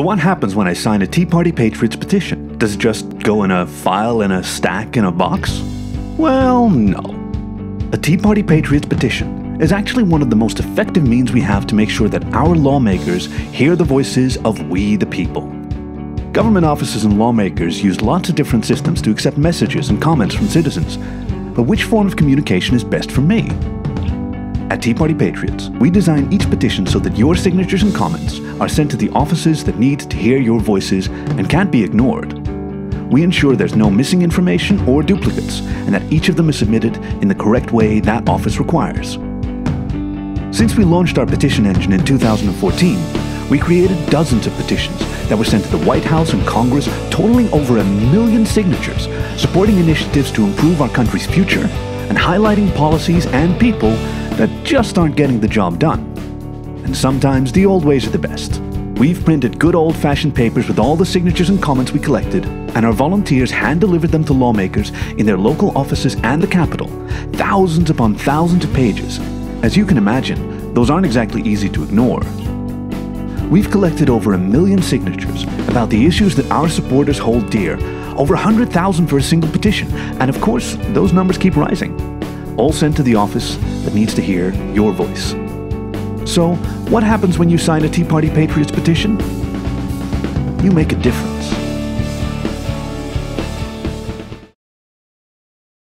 So, what happens when I sign a Tea Party Patriots petition? Does it just go in a file in a stack in a box? Well, no. A Tea Party Patriots petition is actually one of the most effective means we have to make sure that our lawmakers hear the voices of we the people. Government offices and lawmakers use lots of different systems to accept messages and comments from citizens, but which form of communication is best for me? At Tea Party Patriots, we design each petition so that your signatures and comments are sent to the offices that need to hear your voices and can't be ignored. We ensure there's no missing information or duplicates, and that each of them is submitted in the correct way that office requires. Since we launched our petition engine in 2014, we created dozens of petitions that were sent to the White House and Congress, totaling over a million signatures, supporting initiatives to improve our country's future and highlighting policies and people that just aren't getting the job done. And sometimes the old ways are the best. We've printed good old fashioned papers with all the signatures and comments we collected, and our volunteers hand delivered them to lawmakers in their local offices and the capital, thousands upon thousands of pages. As you can imagine, those aren't exactly easy to ignore. We've collected over a million signatures about the issues that our supporters hold dear, over 100,000 for a single petition, and of course, those numbers keep rising. All sent to the office that needs to hear your voice. So, what happens when you sign a Tea Party Patriots petition? You make a difference.